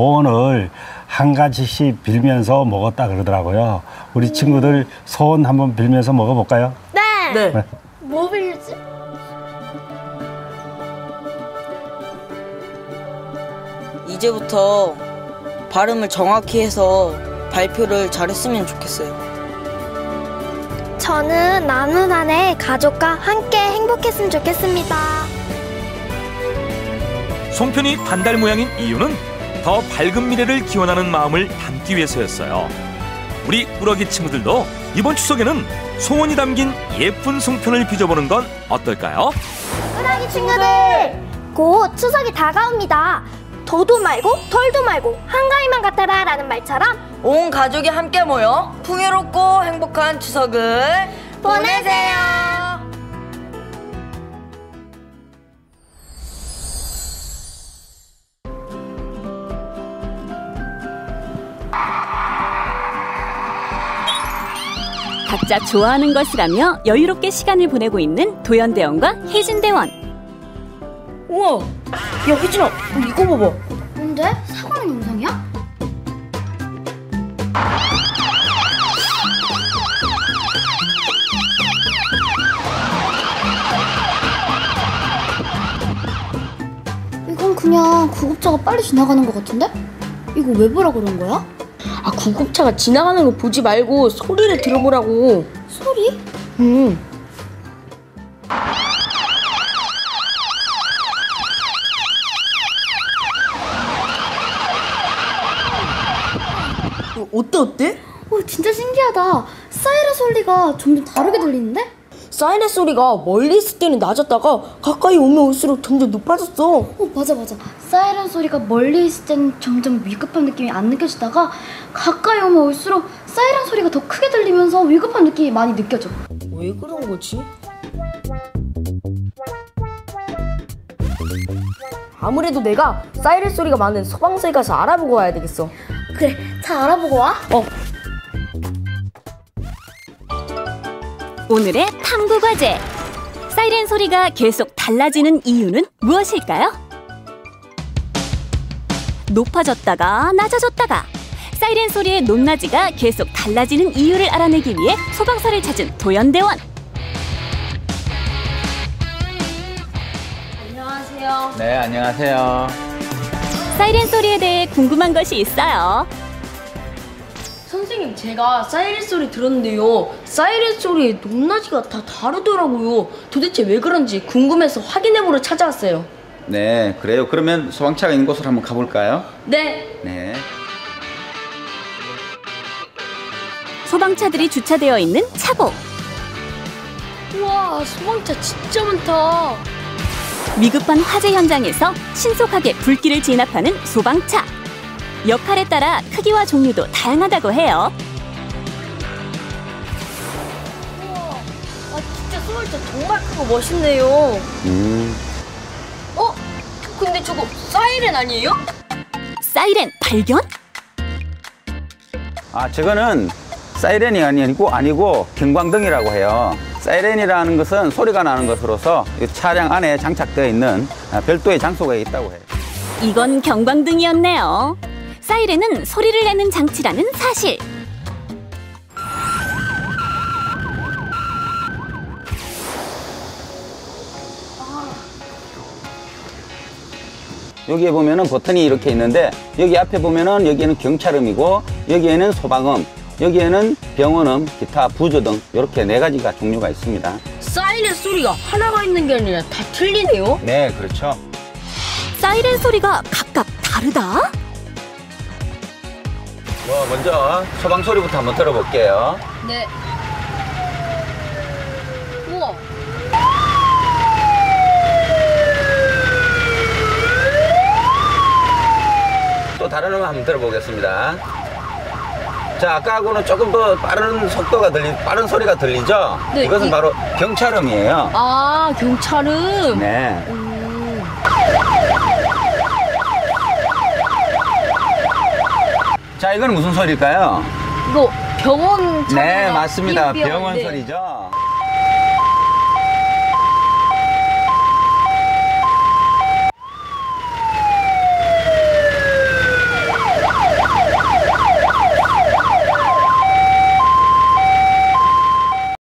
소원을 한 가지씩 빌면서 먹었다 그러더라고요. 우리 친구들 소원 한번 빌면서 먹어볼까요? 네. 네. 뭐 빌지? 이제부터 발음을 정확히 해서 발표를 잘했으면 좋겠어요. 저는 남은 한 해 가족과 함께 행복했으면 좋겠습니다. 송편이 반달 모양인 이유는 더 밝은 미래를 기원하는 마음을 담기 위해서였어요. 우리 꾸러기 친구들도 이번 추석에는 소원이 담긴 예쁜 송편을 빚어보는 건 어떨까요? 꾸러기 친구들, 곧 추석이 다가옵니다. 더도 말고 덜도 말고 한가위만 같아라 라는 말처럼 온 가족이 함께 모여 풍요롭고 행복한 추석을 보내세요. 각자 좋아하는 것을 하며 여유롭게 시간을 보내고 있는 도연대원과 혜진대원. 우와, 야 혜진아, 이거 봐봐. 뭔데? 사과는 영상이야? 이건 그냥 구급차가 빨리 지나가는 것 같은데? 이거 왜 보라 그런 거야? 아 구급차가 지나가는 거 보지 말고 소리를 들어보라고. 소리? 음. 어, 어때 어때? 오 진짜 신기하다. 사이렌 소리가 점점 다르게 들리는데? 사이렌 소리가 멀리 있을 때는 낮았다가 가까이 오면 올수록 점점 높아졌어. 어 맞아 맞아. 사이렌 소리가 멀리 있을 땐 점점 위급한 느낌이 안 느껴지다가 가까이 오면 올수록 사이렌 소리가 더 크게 들리면서 위급한 느낌이 많이 느껴져. 왜 그런 거지? 아무래도 내가 사이렌 소리가 많은 소방서에 가서 알아보고 와야 되겠어. 그래, 잘 알아보고 와. 어, 오늘의 탐구 과제. 사이렌 소리가 계속 달라지는 이유는 무엇일까요? 높아졌다가 낮아졌다가 사이렌 소리의 높낮이가 계속 달라지는 이유를 알아내기 위해 소방서를 찾은 도연대원. 네, 안녕하세요. 사이렌 소리에 대해 궁금한 것이 있어요. 선생님 제가 사이렌 소리 들었는데요. 사이렌 소리의 높낮이가 다 다르더라고요. 도대체 왜 그런지 궁금해서 확인해보러 찾아왔어요. 네, 그래요. 그러면 소방차가 있는 곳으로 한번 가볼까요? 네. 네. 소방차들이 주차되어 있는 차고. 우와 소방차 진짜 많다. 위급한 화재 현장에서 신속하게 불길을 진압하는 소방차. 역할에 따라 크기와 종류도 다양하다고 해요. 아 진짜 소방차 정말 크고 멋있네요. 음, 어? 근데 저거 사이렌 아니에요? 사이렌 발견? 아, 저거는 사이렌이 아니고, 아니고 경광등이라고 해요. 사이렌이라는 것은 소리가 나는 것으로서 이 차량 안에 장착되어 있는 아, 별도의 장소가 있다고 해요. 이건 경광등이었네요. 사이렌은 소리를 내는 장치라는 사실. 여기에 보면은 버튼이 이렇게 있는데 여기 앞에 보면은 여기에는 경찰음이고 여기에는 소방음, 여기에는 병원음, 기타 부조 등 이렇게 네 가지가 종류가 있습니다. 사이렌 소리가 하나가 있는 게 아니라 다 틀리네요. 네, 그렇죠. 사이렌 소리가 각각 다르다? 뭐 먼저 소방 소리부터 한번 들어볼게요. 네. 우와. 또 다른 음악 한번 들어보겠습니다. 자, 아까하고는 조금 더 빠른 속도가 들리, 빠른 소리가 들리죠? 네, 이것은 이- 바로 경찰음이에요. 아 경찰은 네. 자, 이건 무슨 소리일까요? 이거 병원 네, 맞습니다. 병원 소리죠.